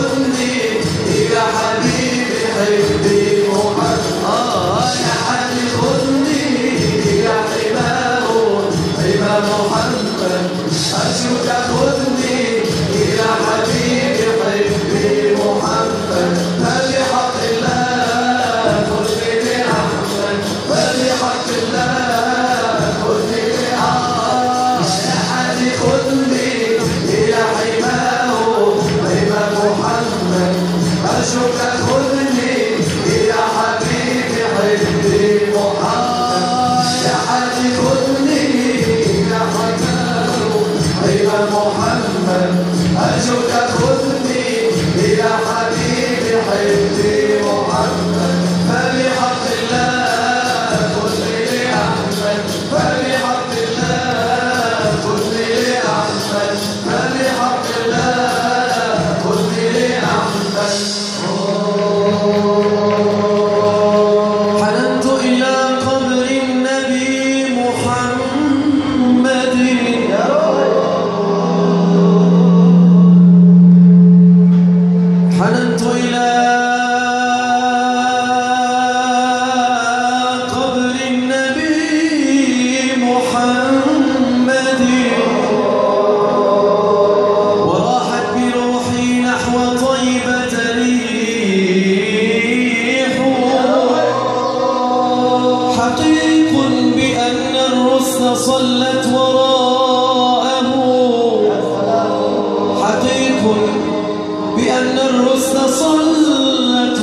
todo الرسل صلت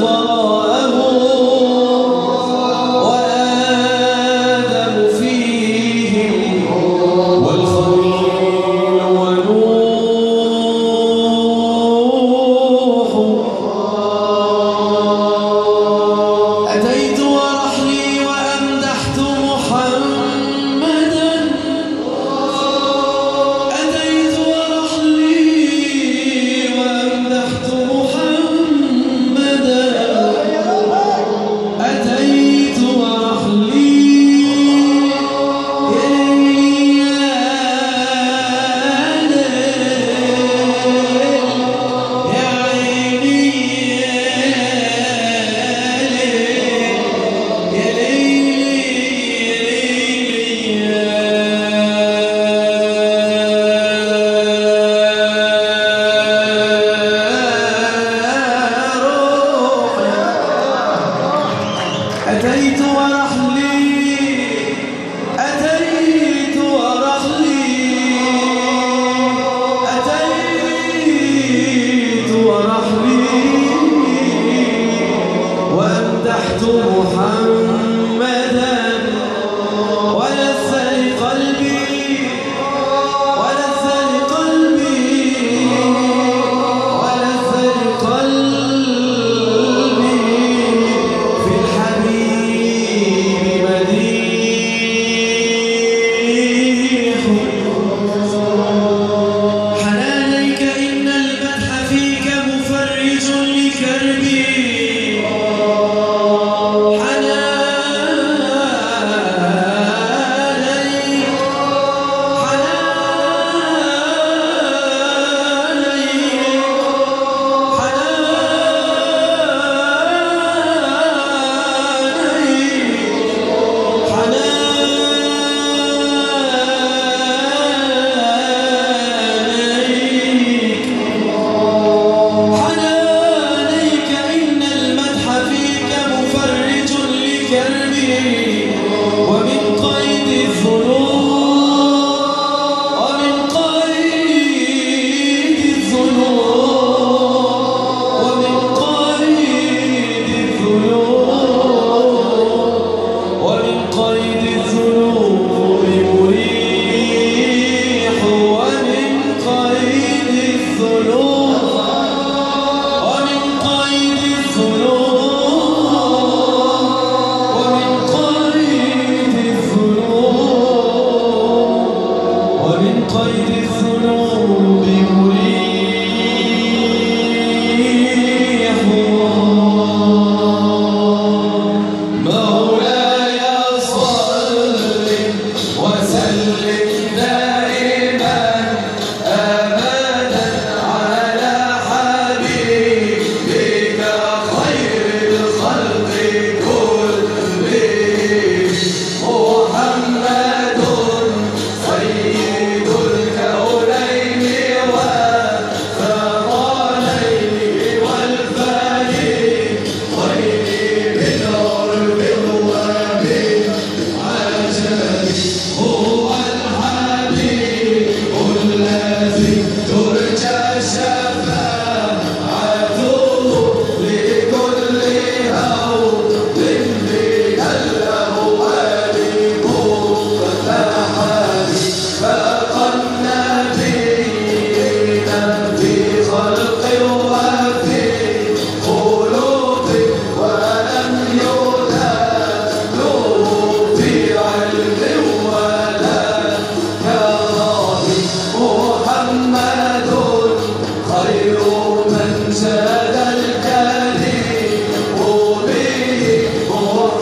tesouro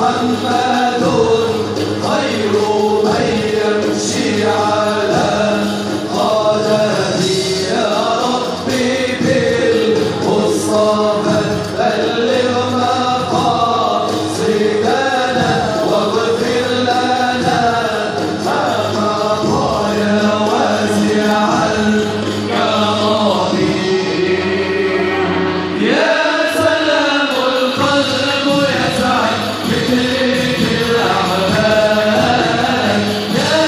محمد خير